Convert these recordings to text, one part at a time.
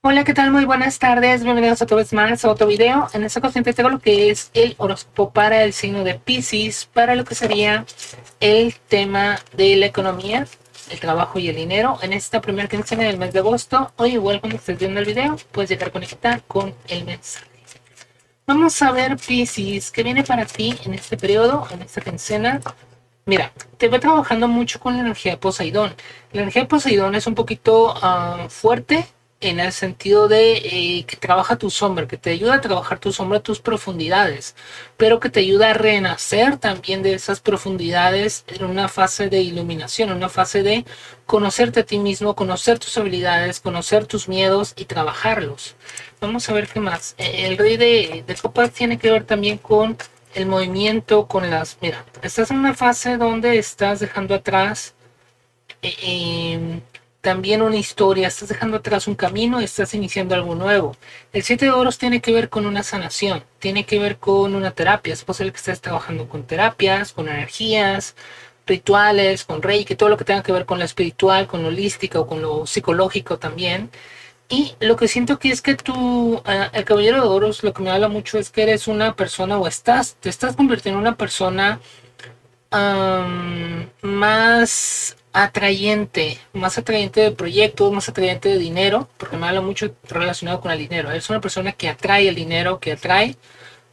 Hola, ¿qué tal? Muy buenas tardes. Bienvenidos otra vez más a otro video. En esta ocasión te tengo lo que es el horóscopo para el signo de Pisces, para lo que sería el tema de la economía, el trabajo y el dinero en esta primera quincena del mes de agosto. Hoy igual cuando estés viendo el video puedes llegar a conectar con el mensaje. Vamos a ver Pisces, ¿qué viene para ti en este periodo, en esta quincena? Mira, te voy trabajando mucho con la energía de Poseidón. La energía de Poseidón es un poquito ah, fuerte, en el sentido de eh, que trabaja tu sombra, que te ayuda a trabajar tu sombra, tus profundidades, pero que te ayuda a renacer también de esas profundidades en una fase de iluminación, en una fase de conocerte a ti mismo, conocer tus habilidades, conocer tus miedos y trabajarlos. Vamos a ver qué más. Eh, el rey de, de copas tiene que ver también con el movimiento, con las... Mira, estás en una fase donde estás dejando atrás... Eh, em, también una historia, estás dejando atrás un camino, estás iniciando algo nuevo. El siete de oros tiene que ver con una sanación, tiene que ver con una terapia. Es posible que estés trabajando con terapias, con energías, rituales, con reiki, todo lo que tenga que ver con lo espiritual, con lo holístico, con lo psicológico también. Y lo que siento aquí es que tú, eh, el caballero de oros, lo que me habla mucho es que eres una persona o estás, te estás convirtiendo en una persona más atrayente, más atrayente de proyectos, más atrayente de dinero, porque me habla mucho relacionado con el dinero. Es una persona que atrae el dinero, que atrae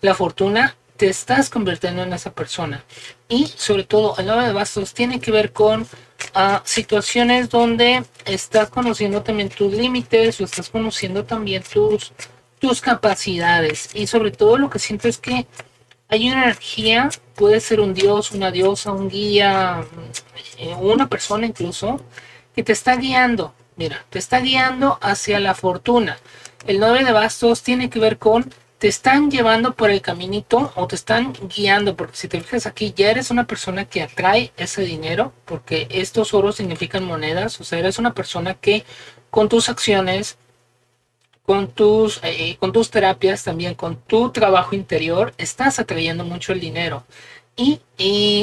la fortuna, te estás convirtiendo en esa persona. Y sobre todo, el 9 de bastos tiene que ver con ah, situaciones donde estás conociendo también tus límites o estás conociendo también tus, tus capacidades. Y sobre todo lo que siento es que hay una energía, puede ser un dios, una diosa, un guía, eh, una persona incluso, que te está guiando. Mira, te está guiando hacia la fortuna. El 9 de bastos tiene que ver con te están llevando por el caminito o te están guiando, porque si te fijas aquí, ya eres una persona que atrae ese dinero, porque estos oros significan monedas, o sea, eres una persona que con tus acciones, con tus, eh, con tus terapias, también con tu trabajo interior, estás atrayendo mucho el dinero. Y,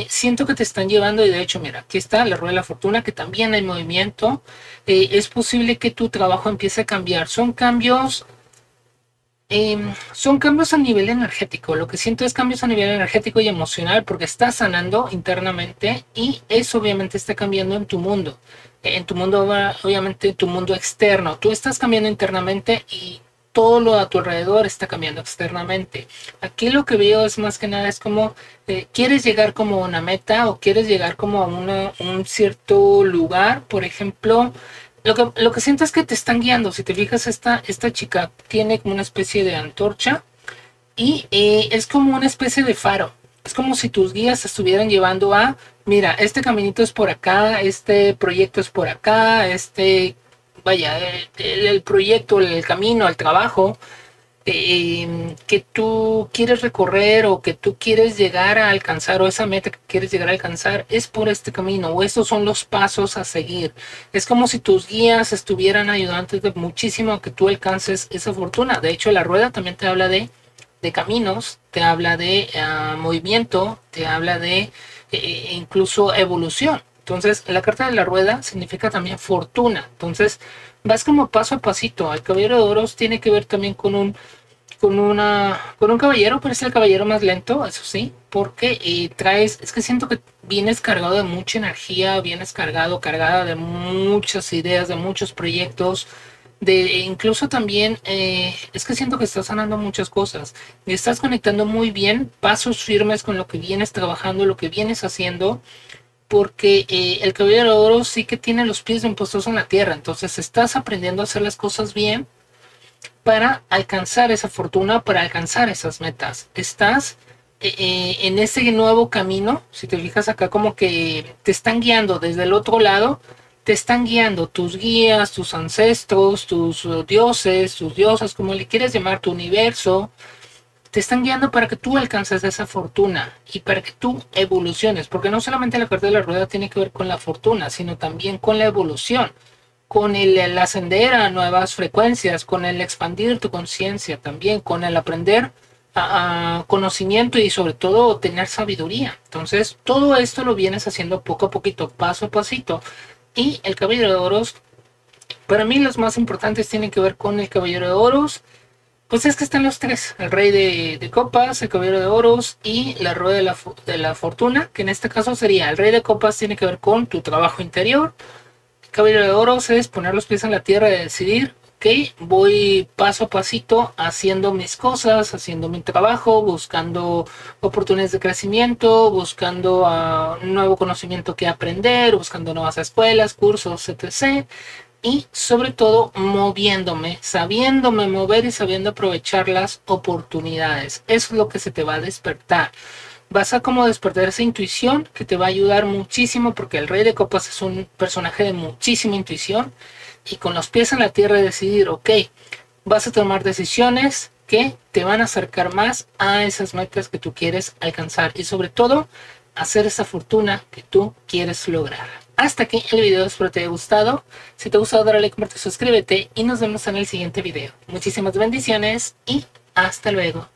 siento que te están llevando, y de hecho, mira, aquí está la rueda de la fortuna, que también hay movimiento. Eh, es posible que tu trabajo empiece a cambiar. Son cambios Em, son cambios a nivel energético. Lo que siento es cambios a nivel energético y emocional porque estás sanando internamente y eso obviamente está cambiando en tu mundo. En tu mundo, obviamente, en tu mundo externo. Tú estás cambiando internamente y todo lo a tu alrededor está cambiando externamente. Aquí lo que veo es más que nada es como eh, quieres llegar como a una meta o quieres llegar como a un cierto lugar, por ejemplo, lo que, lo que siento es que te están guiando. Si te fijas, esta, esta chica tiene como una especie de antorcha y eh, es como una especie de faro. Es como si tus guías estuvieran llevando a, mira, este caminito es por acá, este proyecto es por acá, este, vaya, el, el proyecto, el camino, el trabajo Em, que tú quieres recorrer o que tú quieres llegar a alcanzar o esa meta que quieres llegar a alcanzar es por este camino o estos son los pasos a seguir. Es como si tus guías estuvieran ayudantes de muchísimo a que tú alcances esa fortuna. De hecho, la rueda también te habla de, de caminos, te habla de ah, movimiento, te habla de eh, incluso evolución. Entonces, la carta de la rueda significa también fortuna. Entonces, vas como paso a pasito. El caballero de oros tiene que ver también con un con una con un caballero, pero es el caballero más lento, eso sí, porque eh, traes, es que siento que vienes cargado de mucha energía, vienes cargado, cargada de muchas ideas, de muchos proyectos, de incluso también eh, es que siento que estás sanando muchas cosas estás conectando muy bien pasos firmes con lo que vienes trabajando, lo que vienes haciendo porque eh, el caballero de oro sí que tiene los pies de puestos en la tierra, entonces estás aprendiendo a hacer las cosas bien para alcanzar esa fortuna, para alcanzar esas metas. Estás eh, eh, en ese nuevo camino, si te fijas acá como que te están guiando desde el otro lado, te están guiando tus guías, tus ancestros, tus dioses, tus diosas, como le quieres llamar, tu universo, te están guiando para que tú alcances esa fortuna y para que tú evoluciones, porque no solamente la carta de la rueda tiene que ver con la fortuna, sino también con la evolución, con el, ascender a nuevas frecuencias, con el expandir tu conciencia también, con el aprender a, conocimiento y sobre todo tener sabiduría. Entonces, todo esto lo vienes haciendo poco a poquito, paso a pasito. Y el caballero de oros Para mí los más importantes tienen que ver con el Caballero de Oros. Pues es que están los tres, el Rey de, Copas, el Caballero de Oros y la Rueda de la, Fortuna, que en este caso sería el Rey de Copas tiene que ver con tu trabajo interior. El Caballero de Oros es poner los pies en la tierra y decidir voy paso a pasito haciendo mis cosas, haciendo mi trabajo, buscando oportunidades de crecimiento, buscando uh, nuevo conocimiento que aprender, buscando nuevas escuelas, cursos, etc. Y sobre todo moviéndome, sabiéndome mover y sabiendo aprovechar las oportunidades. Es lo que se te va a despertar vas a como despertar esa intuición que te va a ayudar muchísimo porque el rey de copas es un personaje de muchísima intuición y con los pies en la tierra decidir, ok, vas a tomar decisiones que te van a acercar más a esas metas que tú quieres alcanzar y sobre todo hacer esa fortuna que tú quieres lograr. Hasta aquí el video, espero te haya gustado. Si te ha gustado, dale like, comparte, suscríbete y nos vemos en el siguiente video. Muchísimas bendiciones y hasta luego.